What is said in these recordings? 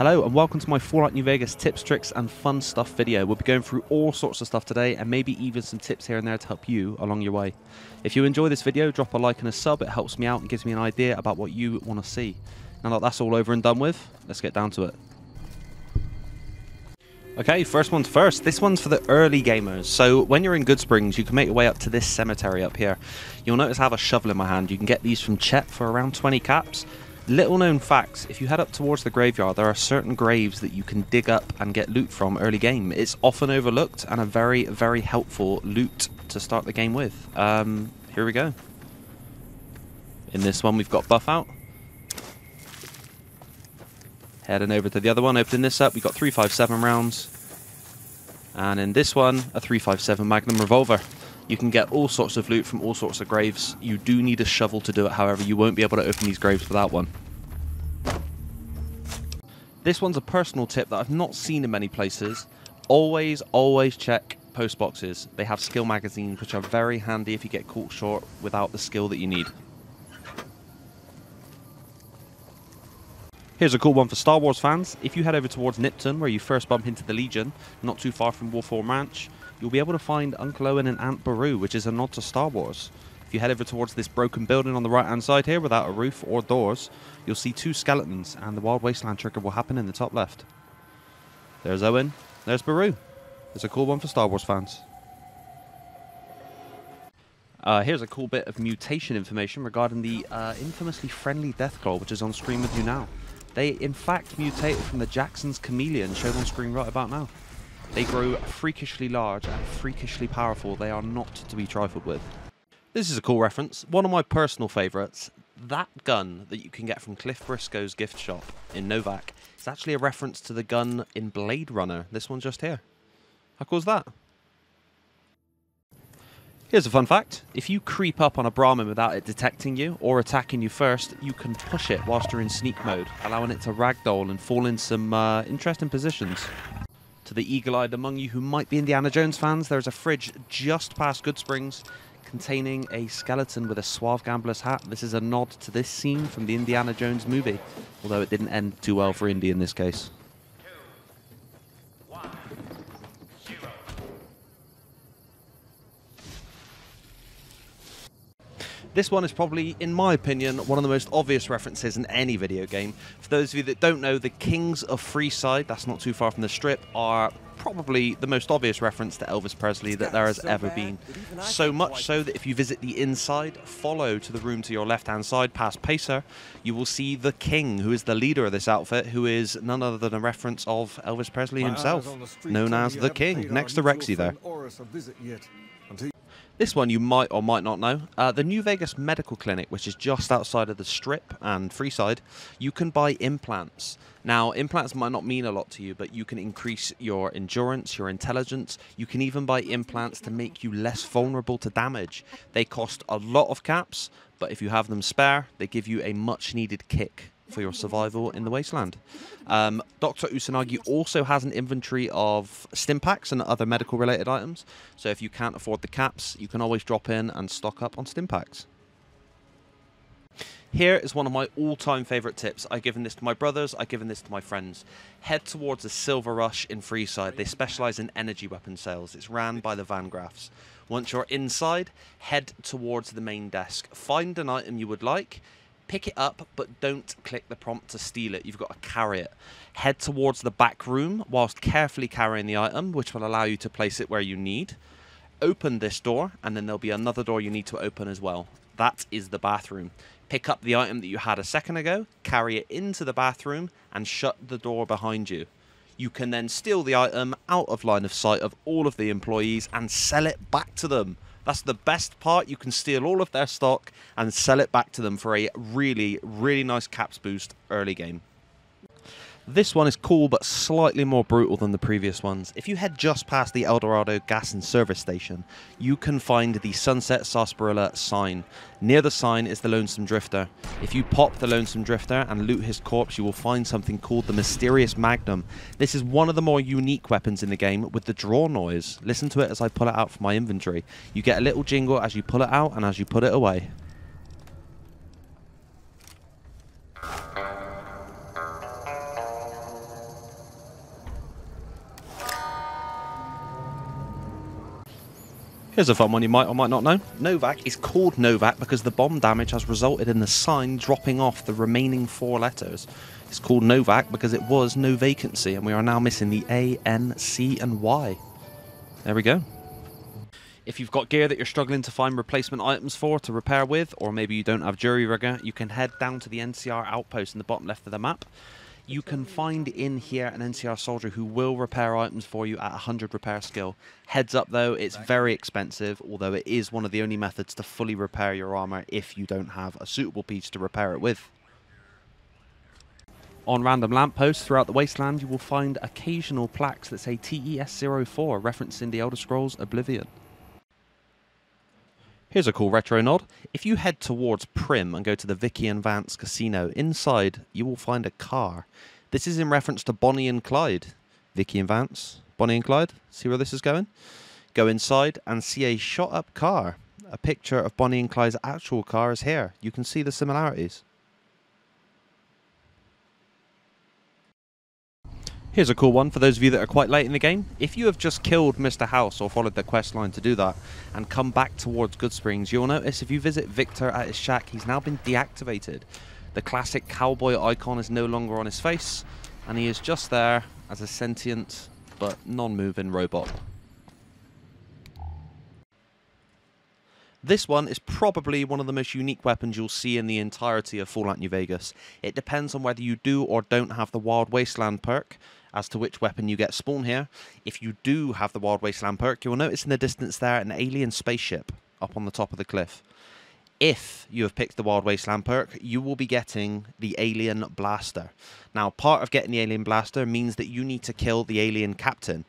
Hello and welcome to my Fallout New Vegas tips, tricks and fun stuff video. We'll be going through all sorts of stuff today and maybe even some tips here and there to help you along your way. If you enjoy this video, drop a like and a sub. It helps me out and gives me an idea about what you want to see. Now that that's all over and done with, let's get down to it. Okay, first one's first. This one's for the early gamers. So when you're in Goodsprings, you can make your way up to this cemetery up here. You'll notice I have a shovel in my hand. You can get these from Chet for around 20 caps. Little known facts, if you head up towards the graveyard, there are certain graves that you can dig up and get loot from early game. It's often overlooked and a very, very helpful loot to start the game with. Um, here we go. In this one, we've got Buffout. Heading over to the other one, opening this up, we've got 357 rounds. And in this one, a 357 Magnum revolver. You can get all sorts of loot from all sorts of graves. You do need a shovel to do it, however, you won't be able to open these graves without one. This one's a personal tip that I've not seen in many places. Always, always check post boxes. They have skill magazines, which are very handy if you get caught short without the skill that you need. Here's a cool one for Star Wars fans. If you head over towards Nipton, where you first bump into the Legion, not too far from Wolfhorn Ranch, you'll be able to find Uncle Owen and Aunt Beru, which is a nod to Star Wars. If you head over towards this broken building on the right hand side here without a roof or doors, you'll see two skeletons, and the Wild Wasteland trigger will happen in the top left. There's Owen, there's Beru. It's a cool one for Star Wars fans. Uh, here's a cool bit of mutation information regarding the uh, infamously friendly Death Deathclaw, which is on screen with you now. They, in fact, mutated from the Jackson's chameleon shown on screen right about now. They grow freakishly large and freakishly powerful. They are not to be trifled with. This is a cool reference. One of my personal favourites. That gun that you can get from Cliff Briscoe's gift shop in Novac is actually a reference to the gun in Blade Runner. This one just here. How cool is that? Here's a fun fact. If you creep up on a Brahmin without it detecting you or attacking you first, you can push it whilst you're in sneak mode, allowing it to ragdoll and fall in some uh, interesting positions. To the eagle-eyed among you who might be Indiana Jones fans, there's a fridge just past Goodsprings containing a skeleton with a suave gambler's hat. This is a nod to this scene from the Indiana Jones movie, although it didn't end too well for Indy in this case. This one is probably, in my opinion, one of the most obvious references in any video game. For those of you that don't know, the Kings of Freeside, that's not too far from the strip, are probably the most obvious reference to Elvis Presley that there has ever been. So much so that if you visit the inside, follow to the room to your left-hand side past Pacer, you will see the King, who is the leader of this outfit, who is none other than a reference of Elvis Presley himself, known as the King, next to Rexy there. This one you might or might not know. Uh, the New Vegas Medical Clinic, which is just outside of the Strip and Freeside, you can buy implants. Now, implants might not mean a lot to you, but you can increase your endurance, your intelligence. You can even buy implants to make you less vulnerable to damage. They cost a lot of caps, but if you have them spare, they give you a much needed kick for your survival in the wasteland. Um, Dr. Usanagi also has an inventory of Stimpaks and other medical related items. So if you can't afford the caps, you can always drop in and stock up on Stimpaks. Here is one of my all-time favourite tips. I've given this to my brothers, I've given this to my friends. Head towards the Silver Rush in Freeside. They specialise in energy weapon sales. It's ran by the Van Graffs. Once you're inside, head towards the main desk. Find an item you would like, pick it up, but don't click the prompt to steal it. You've got to carry it. Head towards the back room whilst carefully carrying the item, which will allow you to place it where you need. Open this door, and then there'll be another door you need to open as well. That is the bathroom. Pick up the item that you had a second ago, carry it into the bathroom, and shut the door behind you. You can then steal the item out of line of sight of all of the employees and sell it back to them. That's the best part. You can steal all of their stock and sell it back to them for a really, really nice caps boost early game. This one is cool but slightly more brutal than the previous ones. If you head just past the Eldorado gas and service station, you can find the Sunset Sarsaparilla sign. Near the sign is the Lonesome Drifter. If you pop the Lonesome Drifter and loot his corpse, you will find something called the Mysterious Magnum. This is one of the more unique weapons in the game with the draw noise. Listen to it as I pull it out from my inventory. You get a little jingle as you pull it out and as you put it away. Here's a fun one you might or might not know. Novac is called Novac because the bomb damage has resulted in the sign dropping off the remaining four letters. It's called Novac because it was no vacancy, and we are now missing the A, N, C, and Y. There we go. If you've got gear that you're struggling to find replacement items for to repair with, or maybe you don't have jury rigger, you can head down to the NCR outpost in the bottom left of the map you can find in here an NCR soldier who will repair items for you at 100 repair skill. Heads up though, it's very expensive, although it is one of the only methods to fully repair your armor if you don't have a suitable piece to repair it with. On random lampposts throughout the wasteland, you will find occasional plaques that say TES04, referencing the Elder Scrolls Oblivion. Here's a cool retro nod. If you head towards Primm and go to the Vikki and Vance Casino, inside you will find a car. This is in reference to Bonnie and Clyde. Vikki and Vance, Bonnie and Clyde. See where this is going? Go inside and see a shot up car. A picture of Bonnie and Clyde's actual car is here. You can see the similarities. Here's a cool one for those of you that are quite late in the game. If you have just killed Mr. House or followed the quest line to do that and come back towards Goodsprings, you'll notice if you visit Victor at his shack, he's now been deactivated. The classic cowboy icon is no longer on his face, and he is just there as a sentient but non-moving robot. This one is probably one of the most unique weapons you'll see in the entirety of Fallout New Vegas. It depends on whether you do or don't have the Wild Wasteland perk, as to which weapon you get spawn here. If you do have the Wild Wasteland perk, you will notice in the distance there an alien spaceship up on the top of the cliff. If you have picked the Wild Wasteland perk, you will be getting the Alien Blaster. Now, part of getting the Alien Blaster means that you need to kill the Alien Captain.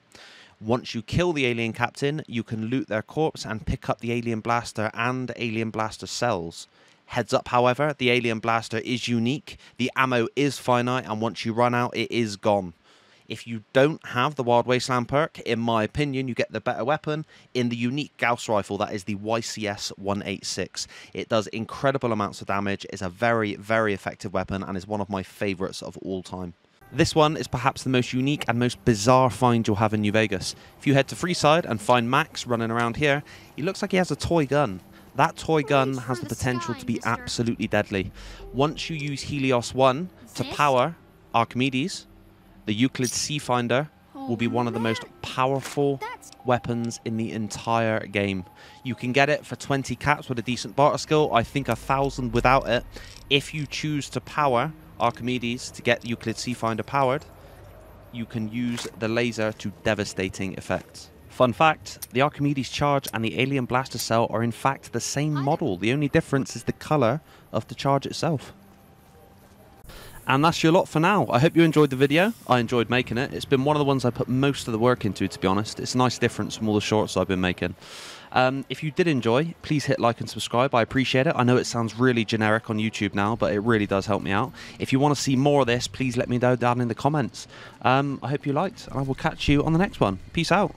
Once you kill the Alien Captain, you can loot their corpse and pick up the Alien Blaster and Alien Blaster cells. Heads up, however, the Alien Blaster is unique, the ammo is finite, and once you run out, it is gone. If you don't have the Wild Wasteland perk, in my opinion, you get the better weapon in the unique Gauss rifle that is the YCS 186. It does incredible amounts of damage, is a very, very effective weapon, and is one of my favourites of all time. This one is perhaps the most unique and most bizarre find you'll have in New Vegas. If you head to Freeside and find Max running around here, he looks like he has a toy gun. That toy gun has the potential to be absolutely deadly. Once you use Helios 1 to power Archimedes, the Euclid C-Finder will be one of the most powerful weapons in the entire game. You can get it for 20 caps with a decent barter skill. I think a thousand without it. If you choose to power Archimedes to get Euclid C-Finder powered, you can use the laser to devastating effects. Fun fact, the Archimedes charge and the Alien Blaster Cell are in fact the same model. The only difference is the colour of the charge itself. And that's your lot for now. I hope you enjoyed the video. I enjoyed making it. It's been one of the ones I put most of the work into, to be honest. It's a nice difference from all the shorts I've been making. Um, if you did enjoy, please hit like and subscribe. I appreciate it. I know it sounds really generic on YouTube now, but it really does help me out. If you want to see more of this, please let me know down in the comments. Um, I hope you liked, and I will catch you on the next one. Peace out.